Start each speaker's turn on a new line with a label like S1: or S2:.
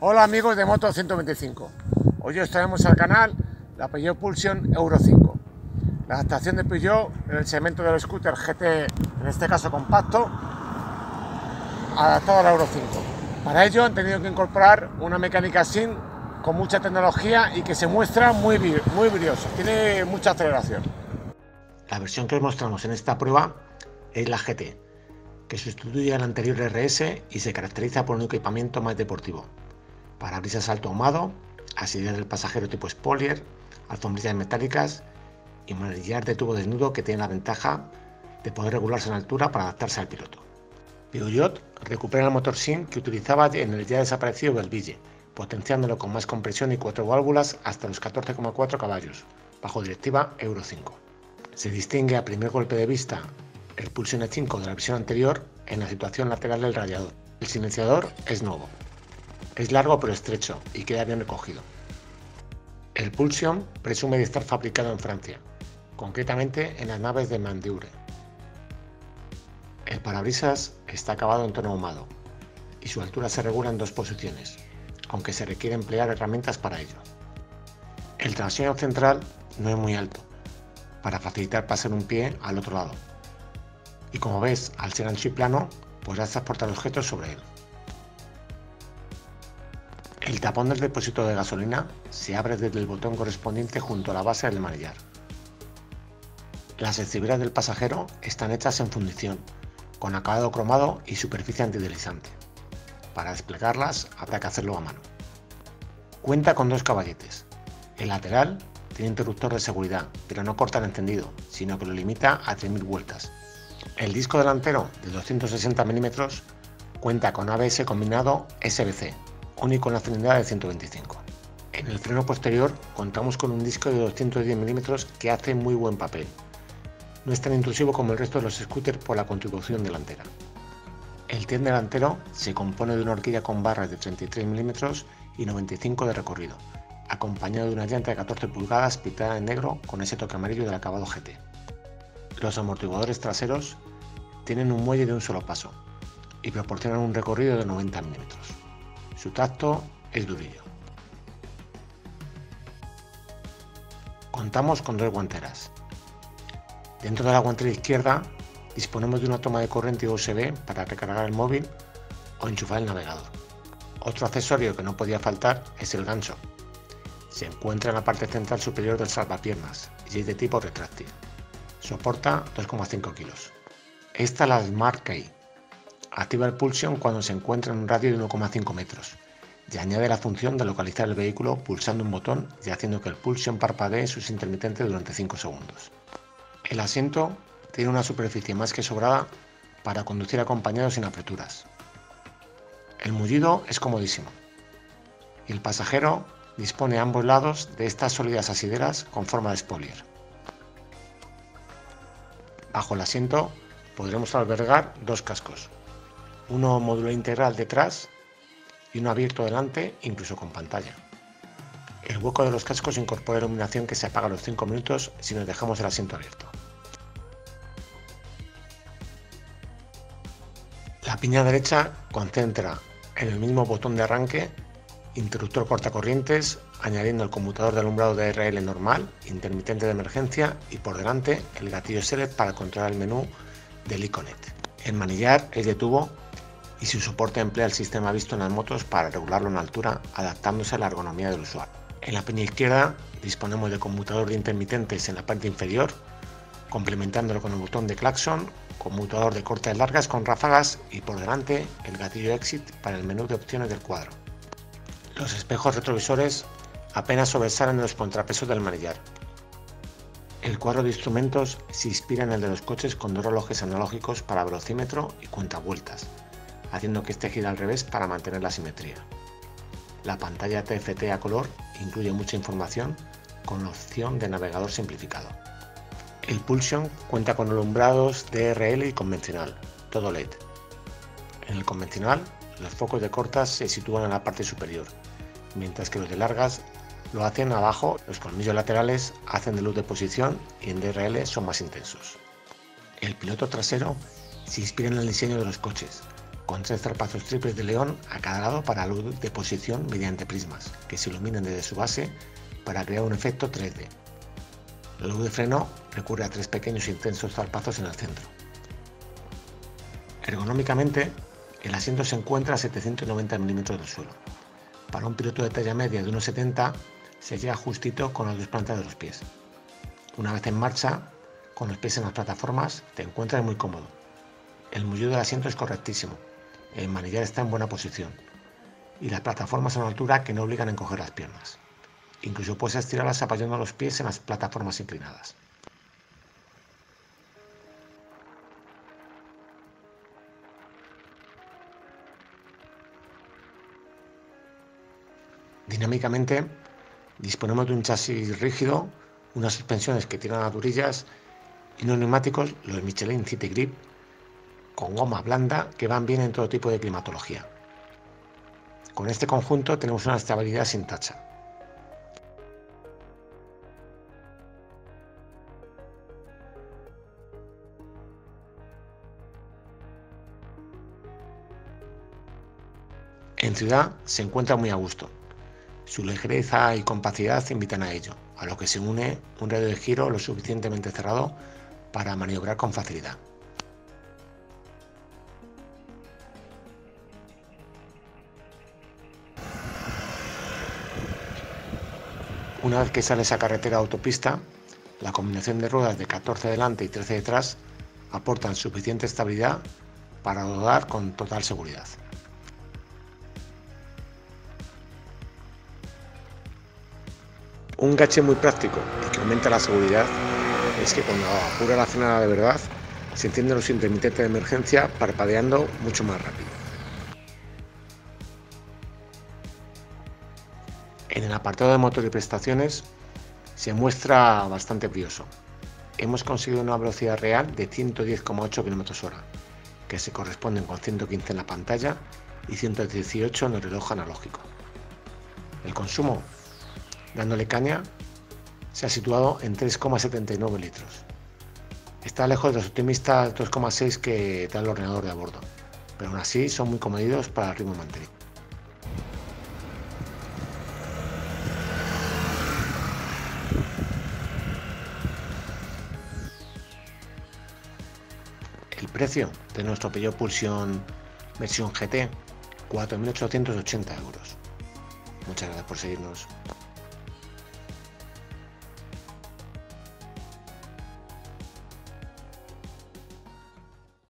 S1: Hola amigos de Moto 125. Hoy os traemos al canal la Peugeot Pulsion Euro 5. La adaptación de Peugeot en el segmento del scooter GT, en este caso compacto, adaptado al Euro 5. Para ello han tenido que incorporar una mecánica SIN con mucha tecnología y que se muestra muy, muy brilloso, tiene mucha aceleración.
S2: La versión que os mostramos en esta prueba es la GT, que sustituye al anterior RS y se caracteriza por un equipamiento más deportivo parabrisas alto ahumado, asidero del pasajero tipo spoiler, alfombrillas metálicas y manillar de tubo desnudo que tiene la ventaja de poder regularse en altura para adaptarse al piloto. Peugeot recupera el motor SIN que utilizaba en el ya desaparecido Belville, potenciándolo con más compresión y cuatro válvulas hasta los 14,4 caballos, bajo directiva Euro 5. Se distingue a primer golpe de vista el Pulsion E5 de la versión anterior en la situación lateral del radiador. El silenciador es nuevo, es largo pero estrecho y queda bien recogido. El Pulsion presume de estar fabricado en Francia, concretamente en las naves de Mandiure. El parabrisas está acabado en tono ahumado y su altura se regula en dos posiciones, aunque se requiere emplear herramientas para ello. El trasero central no es muy alto, para facilitar pasar un pie al otro lado. Y como ves, al ser ancho y plano, podrás transportar objetos sobre él. El tapón del depósito de gasolina se abre desde el botón correspondiente junto a la base del manillar. Las estriberas del pasajero están hechas en fundición, con acabado cromado y superficie antideslizante. Para desplegarlas habrá que hacerlo a mano. Cuenta con dos caballetes. El lateral tiene interruptor de seguridad, pero no corta el encendido, sino que lo limita a 3.000 vueltas. El disco delantero de 260 mm cuenta con ABS combinado SBC, único en la cilindrada de 125. En el freno posterior contamos con un disco de 210 mm que hace muy buen papel. No es tan intrusivo como el resto de los scooters por la contribución delantera. El tren delantero se compone de una horquilla con barras de 33 mm y 95 de recorrido, acompañado de una llanta de 14 pulgadas pintada en negro con ese toque amarillo del acabado GT. Los amortiguadores traseros tienen un muelle de un solo paso y proporcionan un recorrido de 90 mm. Su tacto es durillo. Contamos con dos guanteras. Dentro de la guantera izquierda disponemos de una toma de corriente USB para recargar el móvil o enchufar el navegador. Otro accesorio que no podía faltar es el gancho. Se encuentra en la parte central superior del salvapiernas y es de tipo retráctil. Soporta 2,5 kilos. Esta es la Smart Key, Activa el Pulsion cuando se encuentra en un radio de 1,5 metros y añade la función de localizar el vehículo pulsando un botón y haciendo que el Pulsion parpadee sus intermitentes durante 5 segundos. El asiento tiene una superficie más que sobrada para conducir acompañado sin aperturas. El mullido es comodísimo y el pasajero dispone a ambos lados de estas sólidas asideras con forma de spoiler. Bajo el asiento podremos albergar dos cascos, uno modular integral detrás y uno abierto delante, incluso con pantalla. El hueco de los cascos incorpora iluminación que se apaga a los 5 minutos si nos dejamos el asiento abierto. La piña derecha concentra en el mismo botón de arranque interruptor cortacorrientes, añadiendo el conmutador de alumbrado de RL normal, intermitente de emergencia y por delante el gatillo Select para controlar el menú del Iconet. El manillar es de tubo y su soporte emplea el sistema visto en las motos para regularlo en altura adaptándose a la ergonomía del usuario. En la peña izquierda disponemos de conmutador de intermitentes en la parte inferior, complementándolo con el botón de claxon, conmutador de cortes largas con ráfagas y por delante el gatillo exit para el menú de opciones del cuadro. Los espejos retrovisores apenas sobresalen de los contrapesos del manillar. El cuadro de instrumentos se inspira en el de los coches con dos relojes analógicos para velocímetro y cuentavueltas, haciendo que este gire al revés para mantener la simetría. La pantalla TFT a color incluye mucha información con opción de navegador simplificado. El Pulsion cuenta con alumbrados DRL y convencional, todo LED. En el convencional, los focos de cortas se sitúan en la parte superior, mientras que los de largas lo hacen abajo, los colmillos laterales hacen de luz de posición y en DRL son más intensos. El piloto trasero se inspira en el diseño de los coches, con tres zarpazos triples de león a cada lado para luz de posición mediante prismas, que se iluminan desde su base para crear un efecto 3D. La luz de freno recurre a tres pequeños e intensos zarpazos en el centro. Ergonómicamente, el asiento se encuentra a 790 milímetros del suelo. Para un piloto de talla media de 1,70 se llega justito con las dos plantas de los pies. Una vez en marcha, con los pies en las plataformas, te encuentras muy cómodo. El mullido del asiento es correctísimo, el manillar está en buena posición y las plataformas a una altura que no obligan a encoger las piernas. Incluso puedes estirarlas apoyando los pies en las plataformas inclinadas. Dinámicamente, disponemos de un chasis rígido, unas suspensiones que tiran a durillas y unos neumáticos, los Michelin City Grip, con goma blanda que van bien en todo tipo de climatología. Con este conjunto tenemos una estabilidad sin tacha. En ciudad se encuentra muy a gusto. Su ligereza y compacidad invitan a ello, a lo que se une un radio de giro lo suficientemente cerrado para maniobrar con facilidad. Una vez que sale esa carretera autopista, la combinación de ruedas de 14 delante y 13 detrás aportan suficiente estabilidad para rodar con total seguridad. Un gache muy práctico y que aumenta la seguridad es que cuando apura la frenada de verdad se encienden los intermitentes de emergencia parpadeando mucho más rápido. Apartado de motor y prestaciones se muestra bastante brioso. Hemos conseguido una velocidad real de 110,8 km/h, que se corresponden con 115 en la pantalla y 118 en el reloj analógico. El consumo, dándole caña, se ha situado en 3,79 litros. Está lejos de los optimistas 2,6 que da el ordenador de a bordo, pero aún así son muy comedidos para el ritmo mantenido. Precio de nuestro Peugeot Pulsion versión GT, 4.880 euros. Muchas gracias por seguirnos.